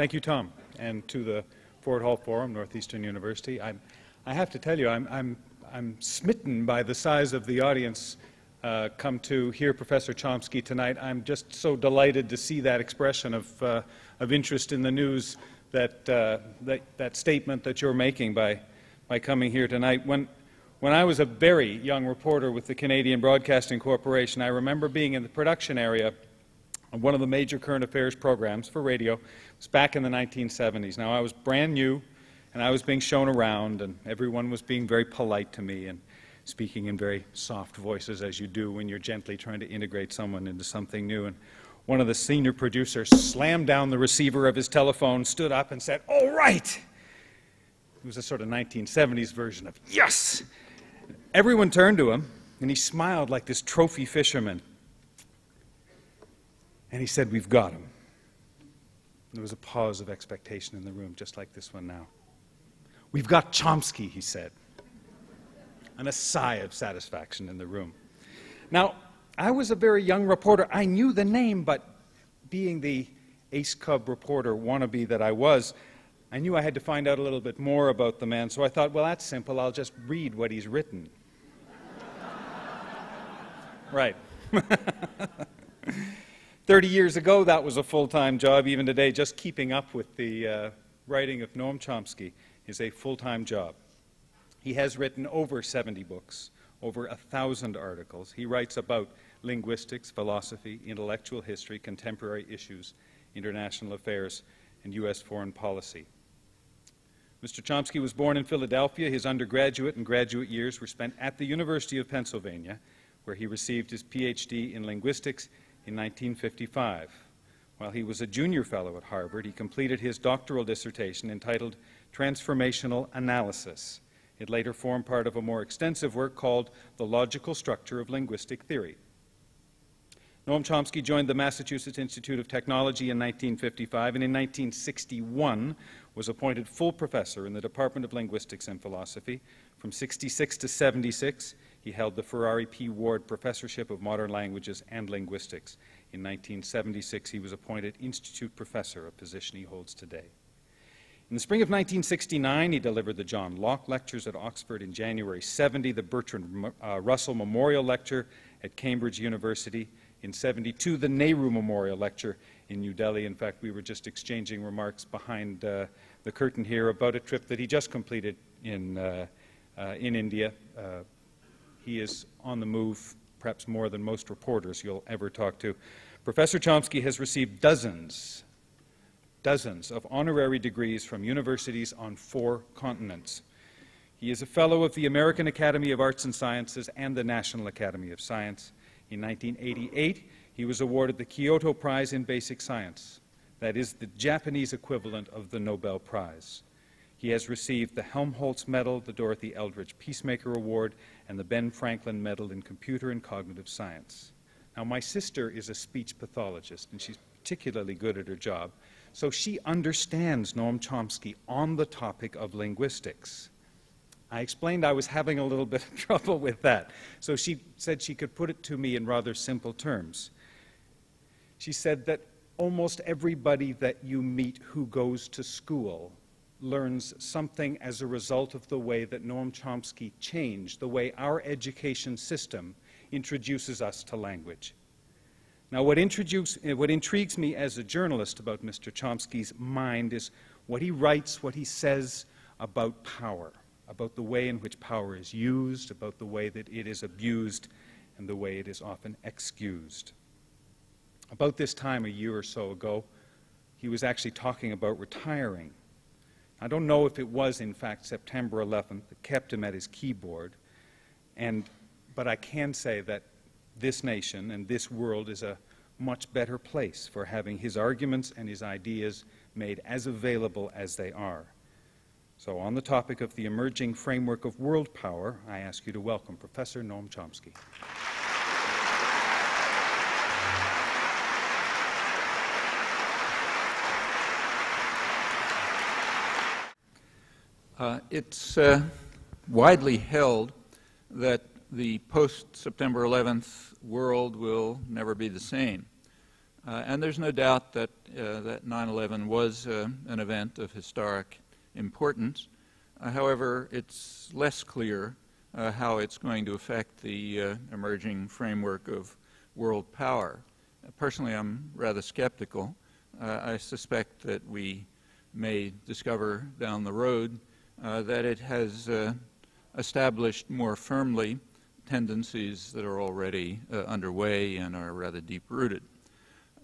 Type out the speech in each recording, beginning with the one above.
Thank you, Tom, and to the Ford Hall Forum, Northeastern University. I'm, I have to tell you, I'm, I'm, I'm smitten by the size of the audience uh, come to hear Professor Chomsky tonight. I'm just so delighted to see that expression of, uh, of interest in the news, that, uh, that, that statement that you're making by, by coming here tonight. When, when I was a very young reporter with the Canadian Broadcasting Corporation, I remember being in the production area one of the major current affairs programs for radio. It was back in the 1970s. Now, I was brand new, and I was being shown around, and everyone was being very polite to me. And speaking in very soft voices as you do when you're gently trying to integrate someone into something new. And one of the senior producers slammed down the receiver of his telephone, stood up, and said, All right! It was a sort of 1970s version of yes! Everyone turned to him, and he smiled like this trophy fisherman. And he said, We've got him. There was a pause of expectation in the room, just like this one now. We've got Chomsky, he said and a sigh of satisfaction in the room. Now, I was a very young reporter. I knew the name, but being the ace cub reporter wannabe that I was, I knew I had to find out a little bit more about the man. So I thought, well, that's simple. I'll just read what he's written. right. 30 years ago, that was a full time job. Even today, just keeping up with the uh, writing of Noam Chomsky is a full time job. He has written over 70 books, over a thousand articles. He writes about linguistics, philosophy, intellectual history, contemporary issues, international affairs, and U.S. foreign policy. Mr. Chomsky was born in Philadelphia. His undergraduate and graduate years were spent at the University of Pennsylvania, where he received his PhD in linguistics in 1955. While he was a junior fellow at Harvard, he completed his doctoral dissertation entitled Transformational Analysis it later formed part of a more extensive work called The Logical Structure of Linguistic Theory. Noam Chomsky joined the Massachusetts Institute of Technology in 1955 and in 1961 was appointed full professor in the Department of Linguistics and Philosophy. From 66 to 76, he held the Ferrari P. Ward Professorship of Modern Languages and Linguistics. In 1976, he was appointed Institute Professor, a position he holds today. In the spring of 1969, he delivered the John Locke Lectures at Oxford. In January 70, the Bertrand uh, Russell Memorial Lecture at Cambridge University. In 72, the Nehru Memorial Lecture in New Delhi. In fact, we were just exchanging remarks behind uh, the curtain here about a trip that he just completed in, uh, uh in India. He is on the move, perhaps more than most reporters you'll ever talk to. Professor Chomsky has received dozens dozens of honorary degrees from universities on four continents. He is a fellow of the American Academy of Arts and Sciences and the National Academy of Science. In 1988, he was awarded the Kyoto Prize in Basic Science, that is the Japanese equivalent of the Nobel Prize. He has received the Helmholtz Medal, the Dorothy Eldridge Peacemaker Award, and the Ben Franklin Medal in Computer and Cognitive Science. Now, my sister is a speech pathologist, and she's particularly good at her job. So she understands Noam Chomsky on the topic of linguistics. I explained I was having a little bit of trouble with that. So she said she could put it to me in rather simple terms. She said that almost everybody that you meet who goes to school learns something as a result of the way that Noam Chomsky changed the way our education system introduces us to language. Now, what, eh, what, intrigues me as a journalist about Mr. Chomsky's mind is what he writes, what he says about power, about the way in which power is used, about the way that it is abused, and the way it is often excused. About this time, a year or so ago, he was actually talking about retiring. I don't know if it was, in fact, September 11th that kept him at his keyboard, and, but I can say that this nation and this world is a much better place for having his arguments and his ideas made as available as they are. So, on the topic of the emerging framework of world power, I ask you to welcome Professor Noam Chomsky. Uh, it's uh, widely held that the post September 11th world will never be the same. Uh, and there's no doubt that, uh, that 9-11 was uh, an event of historic importance. Uh, however, it's less clear how it's going to affect the emerging framework of world power. personally, I'm rather skeptical. I suspect that we may discover down the road that it has established more firmly tendencies that are already underway and are rather deep-rooted.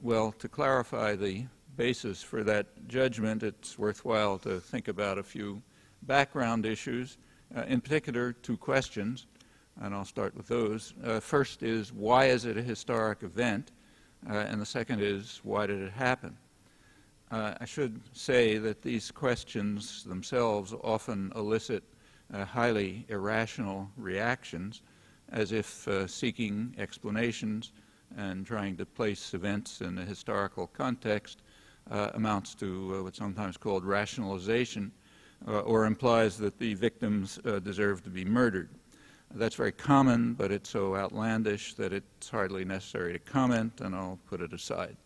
Well, to clarify the basis for that judgment, it's worthwhile to think about a few background issues, uh, in particular, two questions, and I'll start with those. Uh, first is, why is it a historic event? Uh, and the second is, why did it happen? Uh, I should say that these questions themselves often elicit uh, highly irrational reactions, as if uh, seeking explanations and trying to place events in a historical context uh, amounts to uh, what's sometimes called rationalization uh, or implies that the victims deserve to be murdered. That's very common, but it's so outlandish that it's hardly necessary to comment, and I'll put it aside.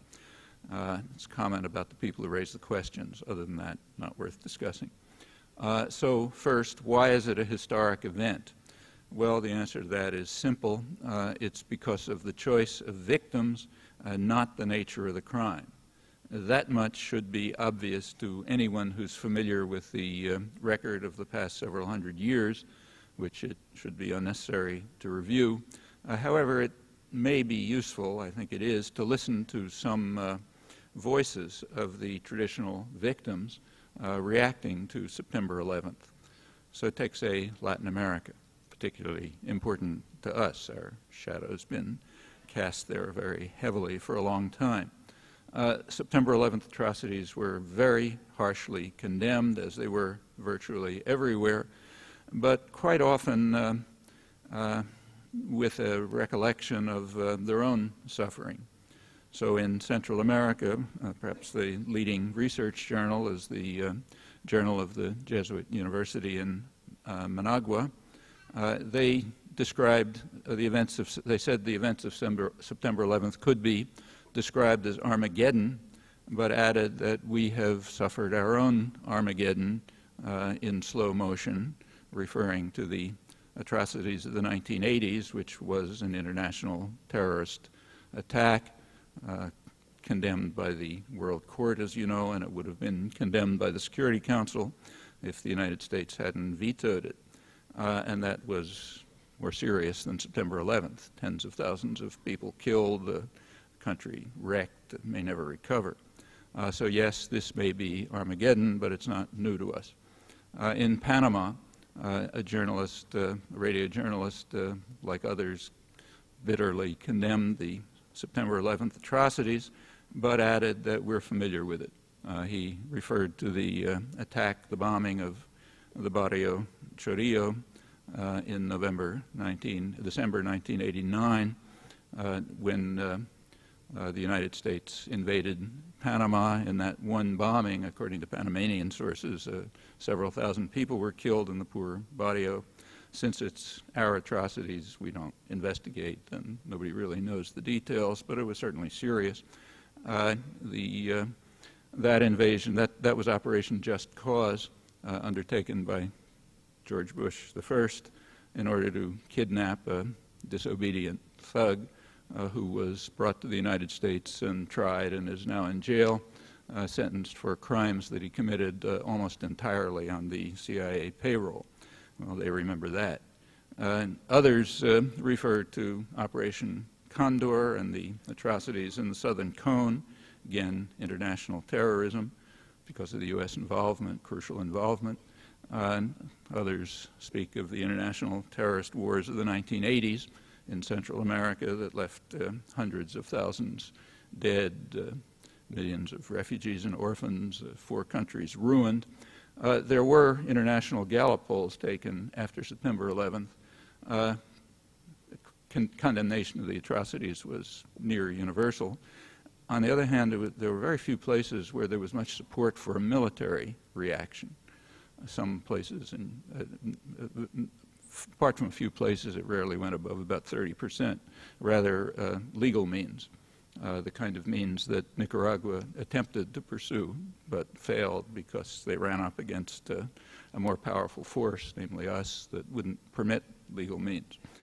Uh, it's a comment about the people who raise the questions. Other than that, not worth discussing. Uh, so first, why is it a historic event? Well, the answer to that is simple. Uh, it's because of the choice of victims, uh, not the nature of the crime. That much should be obvious to anyone who's familiar with the uh, record of the past several hundred years, which it should be unnecessary to review. Uh, however, it may be useful, I think it is, to listen to some voices of the traditional victims uh, reacting to September 11th. So take, say, Latin America particularly important to us. Our shadow's been cast there very heavily for a long time. Uh, September 11th atrocities were very harshly condemned, as they were virtually everywhere, but quite often uh, uh, with a recollection of uh, their own suffering. So in Central America, uh, perhaps the leading research journal is the uh, Journal of the Jesuit University in Managua, uh, they described uh, the events of, they said the events of September, September 11th could be described as Armageddon, but added that we have suffered our own Armageddon uh, in slow motion, referring to the atrocities of the 1980s, which was an international terrorist attack uh, condemned by the World Court, as you know, and it would have been condemned by the Security Council if the United States hadn't vetoed it uh, and that was more serious than September 11th. Tens of thousands of people killed, the country wrecked, may never recover. Uh, so yes, this may be Armageddon, but it's not new to us. Uh, in Panama, uh, a journalist, uh, a radio journalist, uh, like others, bitterly condemned the September 11th atrocities, but added that we're familiar with it. he referred to the attack, the bombing of the Barrio Chorrillo uh, in November 19, December 1989, uh, when uh, uh, the United States invaded Panama. In that one bombing, according to Panamanian sources, uh, several thousand people were killed in the poor Barrio. Since it's our atrocities, we don't investigate, and nobody really knows the details, but it was certainly serious. the, that invasion, that, that was Operation Just Cause, uh, undertaken by George Bush the first in order to kidnap a disobedient thug uh, who was brought to the United States and tried and is now in jail, uh, sentenced for crimes that he committed uh, almost entirely on the CIA payroll. Well, they remember that. Uh, others uh, refer to Operation Condor and the atrocities in the Southern Cone, again, international terrorism because of the U.S. involvement, crucial involvement. Uh, others speak of the international terrorist wars of the 1980s in Central America that left uh, hundreds of thousands dead, uh, millions of refugees and orphans, uh, four countries ruined. Uh, there were international Gallup polls taken after September 11th. Uh, con condemnation of the atrocities was near universal. On the other hand, was, there were very few places where there was much support for a military reaction. Some places, and uh, apart from a few places, it rarely went above about 30 percent, rather uh, legal means. Uh, the kind of means that Nicaragua attempted to pursue but failed because they ran up against uh, a more powerful force, namely us, that wouldn't permit legal means.